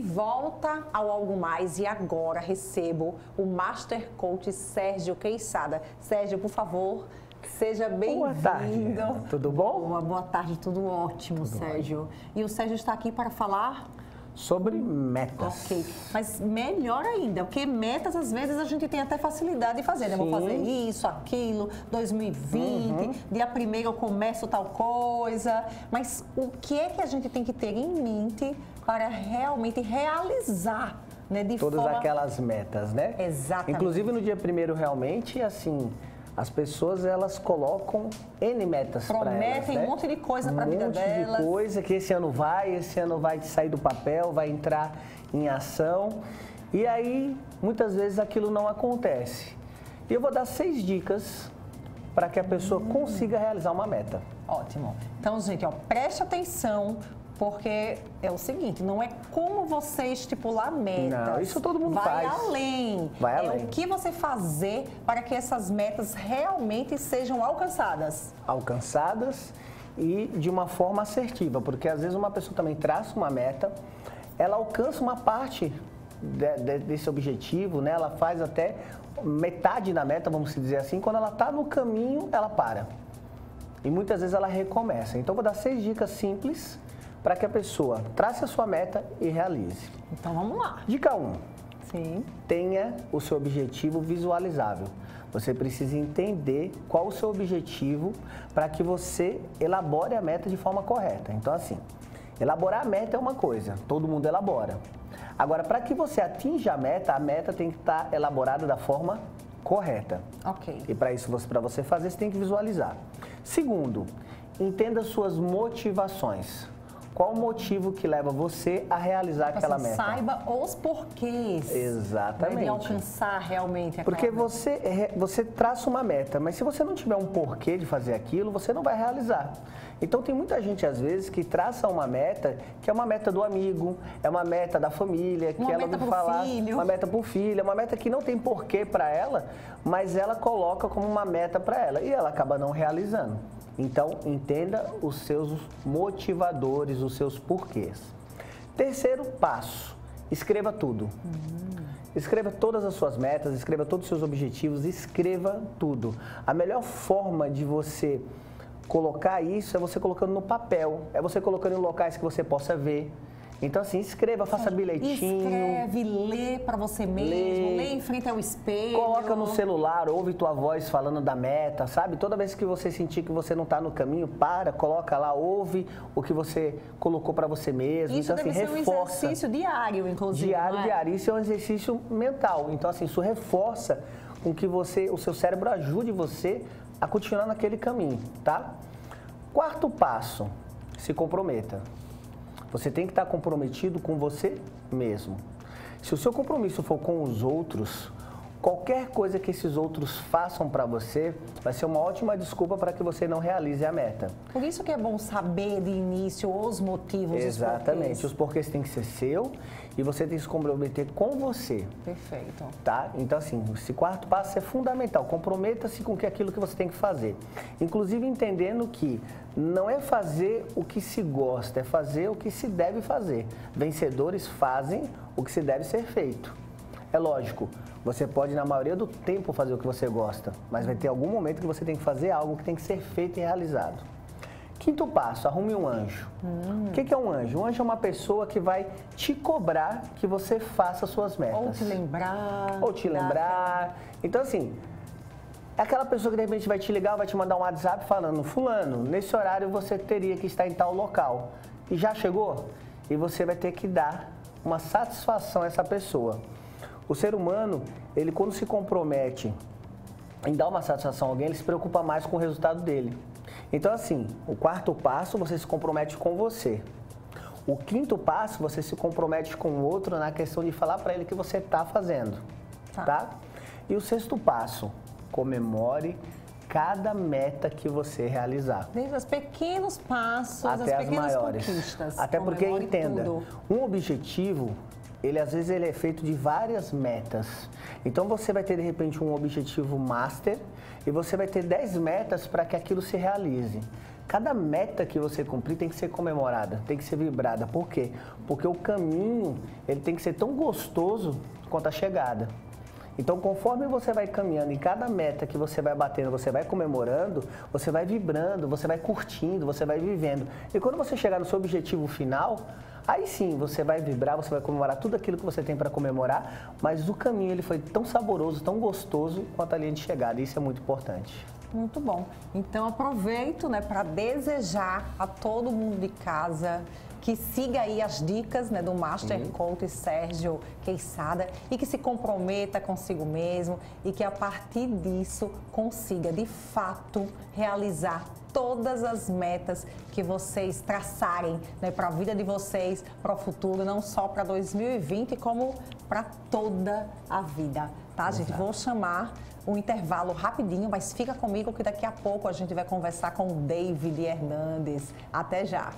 volta ao Algo Mais e agora recebo o Master Coach Sérgio Queixada. Sérgio, por favor, seja bem-vindo. Tudo bom? Boa, boa tarde, tudo ótimo, tudo Sérgio. Bom. E o Sérgio está aqui para falar sobre metas. Ok, mas melhor ainda, porque metas às vezes a gente tem até facilidade de fazer, né? Vou fazer isso, aquilo, 2020, uhum. dia primeiro eu começo tal coisa, mas o que é que a gente tem que ter em mente para realmente realizar né, de Todas forma... aquelas metas, né? Exatamente. Inclusive no dia primeiro realmente, assim, as pessoas elas colocam N metas para elas. Prometem né? um monte de coisa para a vida delas. Um monte de coisa que esse ano vai, esse ano vai sair do papel, vai entrar em ação. E aí, muitas vezes aquilo não acontece. E eu vou dar seis dicas para que a pessoa hum. consiga realizar uma meta. Ótimo. Então, gente, ó, preste atenção, porque é o seguinte, não é como você estipular metas. Não, isso todo mundo Vai faz. Além. Vai é além. É o que você fazer para que essas metas realmente sejam alcançadas. Alcançadas e de uma forma assertiva, porque às vezes uma pessoa também traça uma meta, ela alcança uma parte de, de, desse objetivo, né? Ela faz até metade da meta, vamos dizer assim, quando ela está no caminho, ela para. E muitas vezes ela recomeça. Então, vou dar seis dicas simples para que a pessoa trace a sua meta e realize. Então vamos lá. Dica 1. Um, Sim. Tenha o seu objetivo visualizável. Você precisa entender qual o seu objetivo para que você elabore a meta de forma correta. Então, assim, elaborar a meta é uma coisa, todo mundo elabora. Agora, para que você atinja a meta, a meta tem que estar elaborada da forma correta. Ok. E para isso, para você fazer, você tem que visualizar. Segundo, entenda suas motivações. Qual o motivo que leva você a realizar aquela meta? Saiba os porquês. Exatamente. De alcançar realmente aquela Porque você, você traça uma meta, mas se você não tiver um porquê de fazer aquilo, você não vai realizar. Então tem muita gente às vezes que traça uma meta que é uma meta do amigo, é uma meta da família, que uma ela meta ouviu falar, filho. uma meta para o filho, é uma meta que não tem porquê para ela, mas ela coloca como uma meta para ela e ela acaba não realizando. Então, entenda os seus motivadores, os seus porquês. Terceiro passo, escreva tudo. Escreva todas as suas metas, escreva todos os seus objetivos, escreva tudo. A melhor forma de você colocar isso é você colocando no papel, é você colocando em locais que você possa ver. Então, assim, escreva, faça bilhetinho. Escreve, lê para você mesmo, lê, lê em frente ao espelho. Coloca no celular, ouve tua voz falando da meta, sabe? Toda vez que você sentir que você não está no caminho, para, coloca lá, ouve o que você colocou para você mesmo. Isso então, assim, reforça. um exercício diário, inclusive. Diário, é? diário. Isso é um exercício mental. Então, assim, isso reforça com que você, o seu cérebro ajude você a continuar naquele caminho, tá? Quarto passo, se comprometa. Você tem que estar comprometido com você mesmo. Se o seu compromisso for com os outros, qualquer coisa que esses outros façam para você vai ser uma ótima desculpa para que você não realize a meta. Por isso que é bom saber de início os motivos, Exatamente. Os porquês, os porquês têm que ser seu e você tem que se comprometer com você. Perfeito. Tá? Então, assim, esse quarto passo é fundamental. Comprometa-se com que aquilo que você tem que fazer. Inclusive entendendo que não é fazer o que se gosta, é fazer o que se deve fazer. Vencedores fazem o que se deve ser feito. É lógico, você pode na maioria do tempo fazer o que você gosta, mas vai ter algum momento que você tem que fazer algo que tem que ser feito e realizado. Quinto passo, arrume um anjo. Hum. O que é um anjo? Um anjo é uma pessoa que vai te cobrar que você faça suas metas. Ou te lembrar. Ou te lembrar. Então, assim, é aquela pessoa que de repente vai te ligar, vai te mandar um WhatsApp falando, fulano, nesse horário você teria que estar em tal local. E já chegou? E você vai ter que dar uma satisfação a essa pessoa. O ser humano, ele quando se compromete em dar uma satisfação a alguém, ele se preocupa mais com o resultado dele. Então, assim, o quarto passo, você se compromete com você. O quinto passo, você se compromete com o outro na questão de falar para ele que você está fazendo. Tá. tá? E o sexto passo, comemore cada meta que você realizar. Desde os pequenos passos, até as, as maiores. conquistas. Até porque entenda, tudo. um objetivo ele às vezes ele é feito de várias metas. Então você vai ter de repente um objetivo master e você vai ter 10 metas para que aquilo se realize. Cada meta que você cumprir tem que ser comemorada, tem que ser vibrada. Por quê? Porque o caminho ele tem que ser tão gostoso quanto a chegada. Então, conforme você vai caminhando, em cada meta que você vai batendo, você vai comemorando, você vai vibrando, você vai curtindo, você vai vivendo. E quando você chegar no seu objetivo final, aí sim você vai vibrar, você vai comemorar tudo aquilo que você tem para comemorar, mas o caminho ele foi tão saboroso, tão gostoso quanto a linha de chegada. Isso é muito importante. Muito bom. Então aproveito né, para desejar a todo mundo de casa que siga aí as dicas né, do Master uhum. Coach Sérgio Queixada e que se comprometa consigo mesmo e que a partir disso consiga de fato realizar todas as metas que vocês traçarem né, para a vida de vocês, para o futuro, não só para 2020, como para toda a vida. Tá, gente? Vou chamar um intervalo rapidinho, mas fica comigo que daqui a pouco a gente vai conversar com o David Hernandes. Até já!